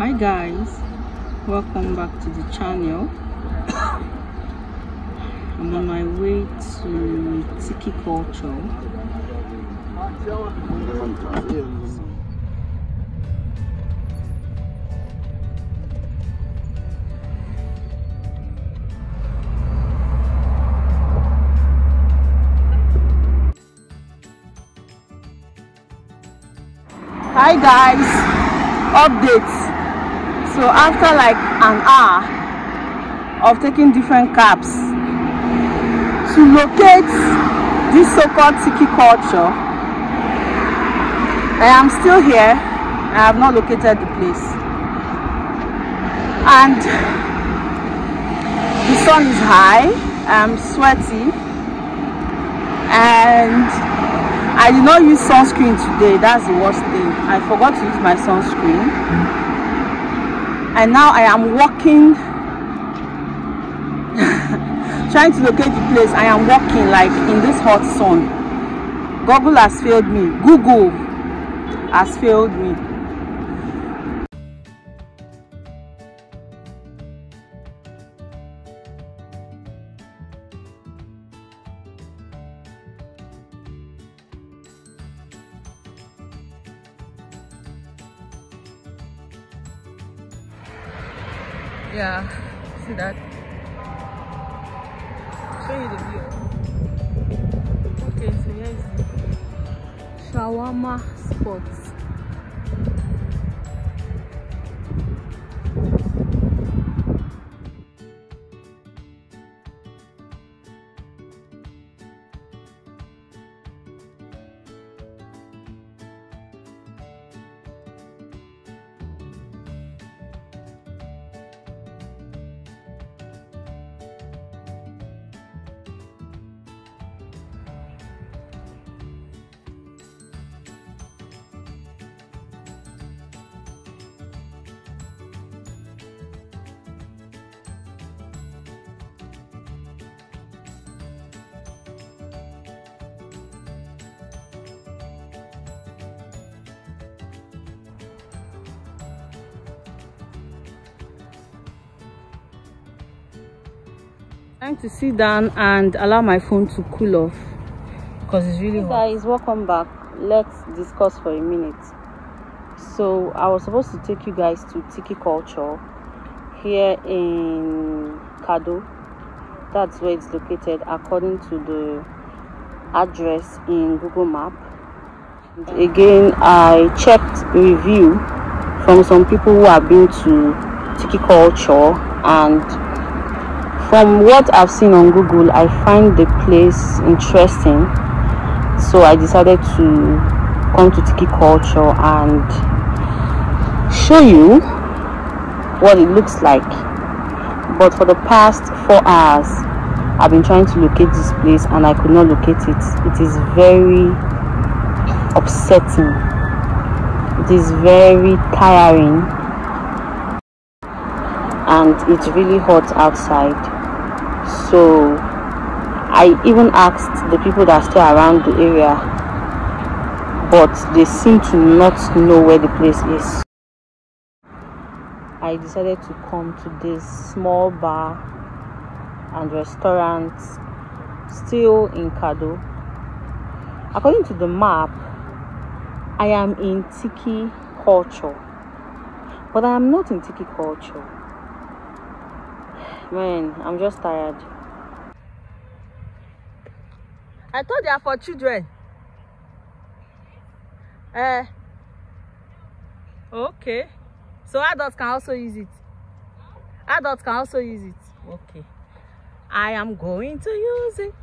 hi guys. Welcome back to the channel. I'm on my way to tiki culture. Hi guys. Updates so after like an hour of taking different cabs to locate this so-called tiki culture i am still here i have not located the place and the sun is high i'm sweaty and I did not use sunscreen today. That's the worst thing. I forgot to use my sunscreen. And now I am walking, trying to locate the place. I am walking like in this hot sun. Google has failed me. Google has failed me. Yeah see that? Show you the view. Okay so here's the shawarma spots Time to sit down and allow my phone to cool off because it's really hey hot. guys welcome back. Let's discuss for a minute. So i was supposed to take you guys to tiki culture here in kado. That's where it's located according to the address in google map. Again i checked review from some people who have been to tiki culture and from what I've seen on Google, I find the place interesting. So I decided to come to Tiki Culture and show you what it looks like. But for the past four hours, I've been trying to locate this place and I could not locate it. It is very upsetting. It is very tiring and it's really hot outside so i even asked the people that stay around the area but they seem to not know where the place is. I decided to come to this small bar and restaurant still in kado. According to the map i am in tiki culture but i am not in tiki culture Man, I'm just tired. I thought they are for children. Eh. Okay. So adults can also use it. Adults can also use it. Okay. I am going to use it.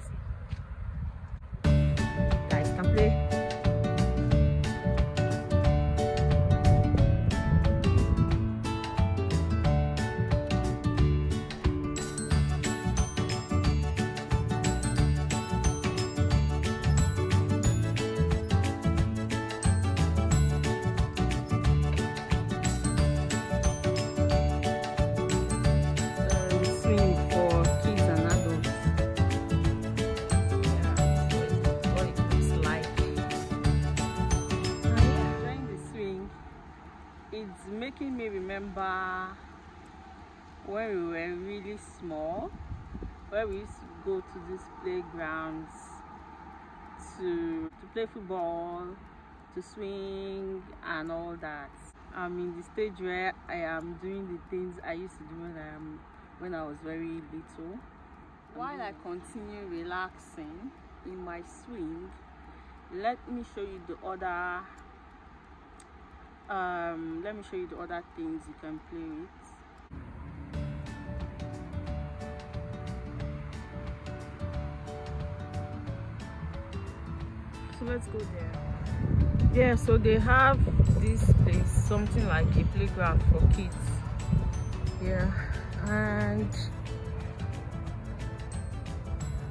Remember when we were really small where we used to go to these playgrounds to to play football to swing and all that. I'm in the stage where i am doing the things i used to do when i am when i was very little. While i continue relaxing in my swing let me show you the other um let me show you the other things you can play with. So let's go there. Yeah so they have this place something like a playground for kids. Yeah and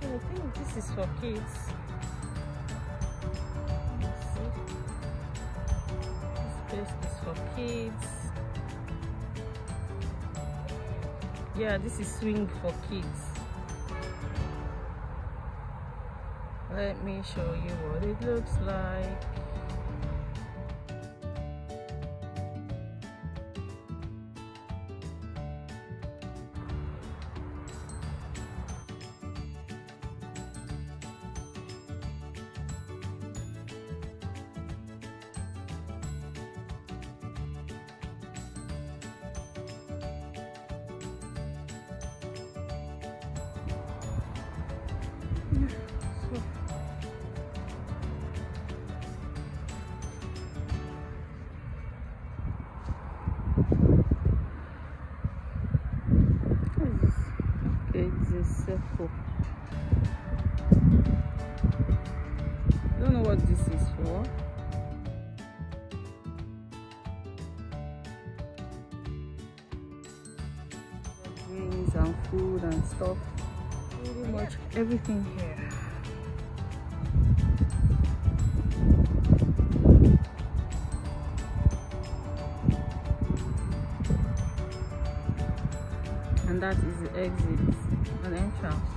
I think this is for kids this is for kids. Yeah this is swing for kids. Let me show you what it looks like what this is for? Drinks and food and stuff. Pretty much everything here. And that is the exit an entrance